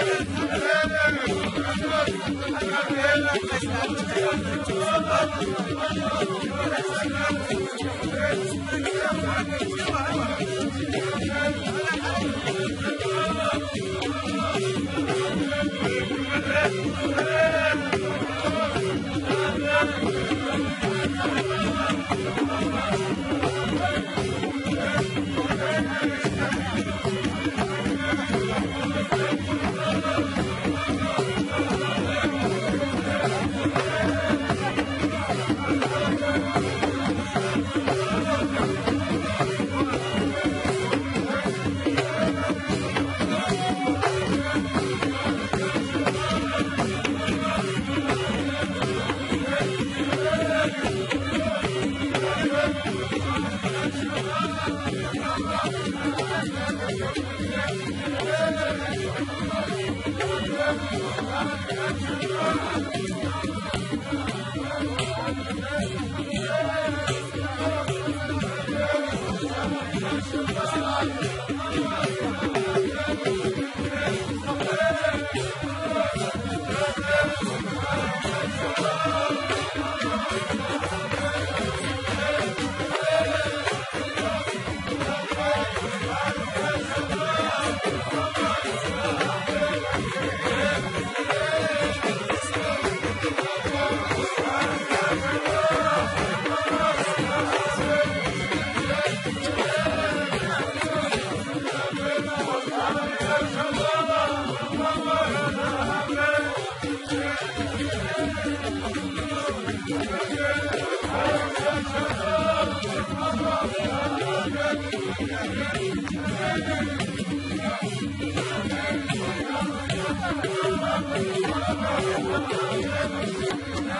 Thank Thank you.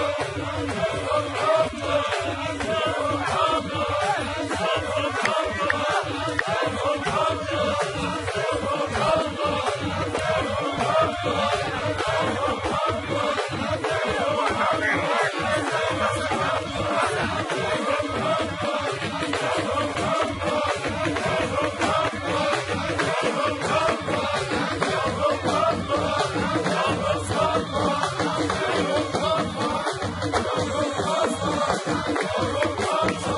Oh, my God. Joyful.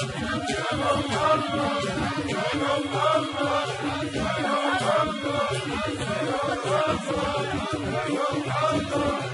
Thank you.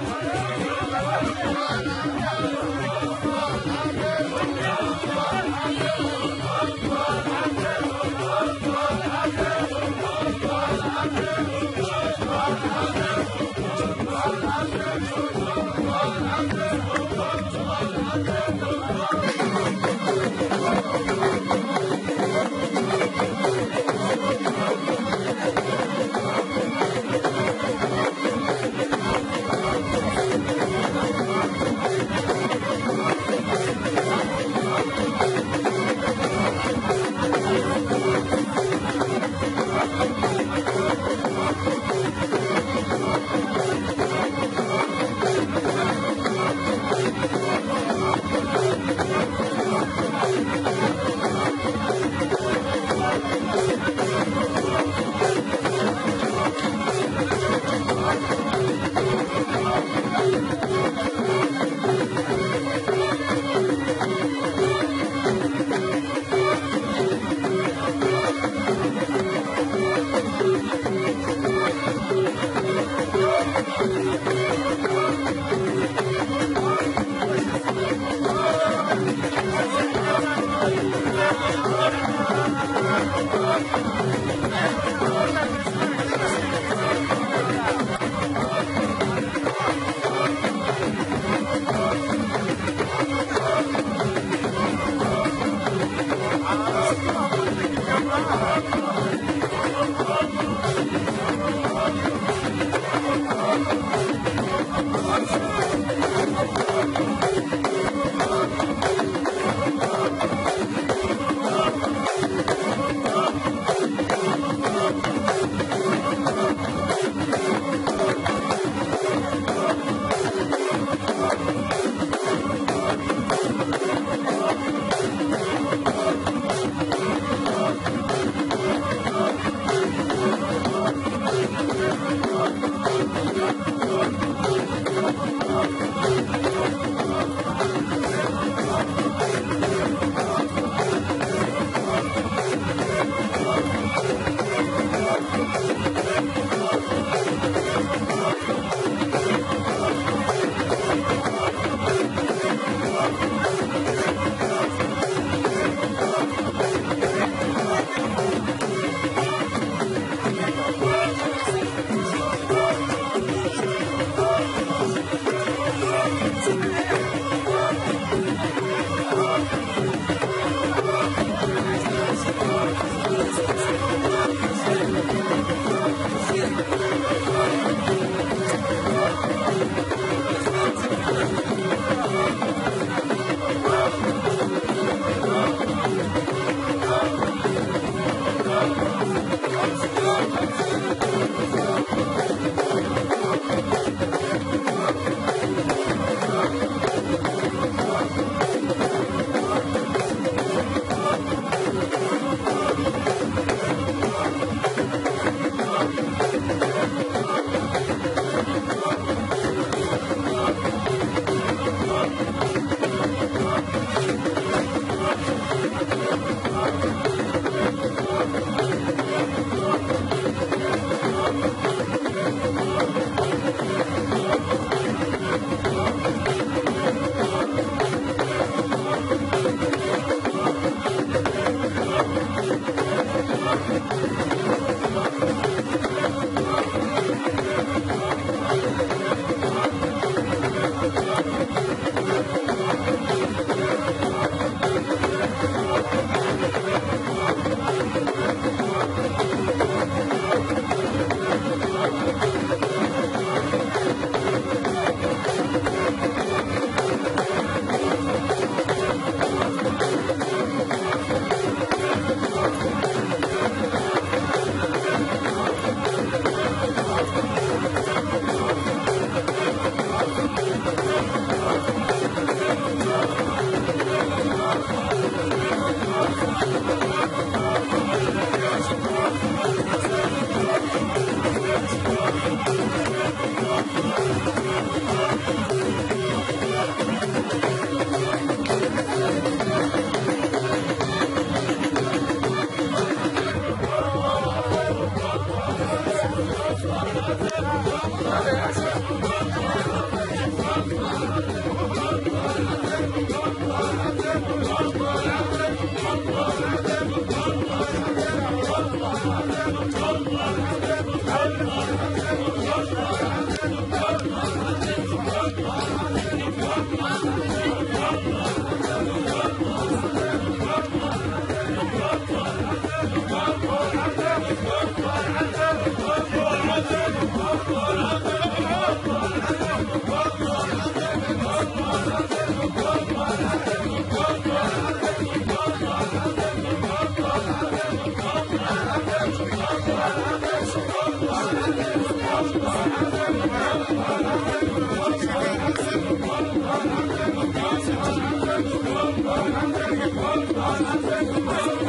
頑張れ!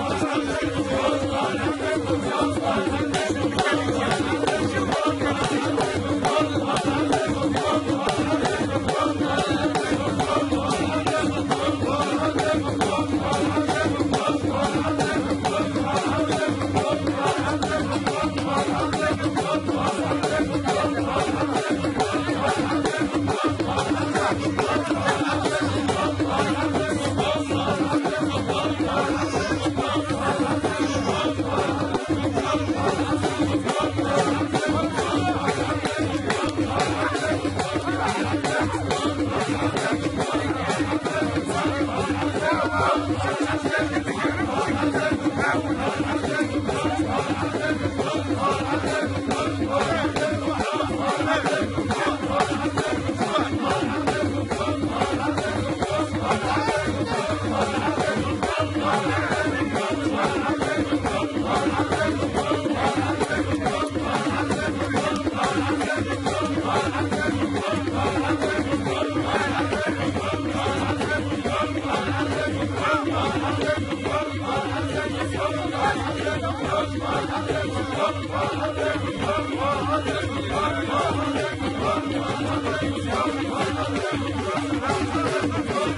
Thank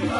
you.